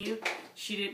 you. She didn't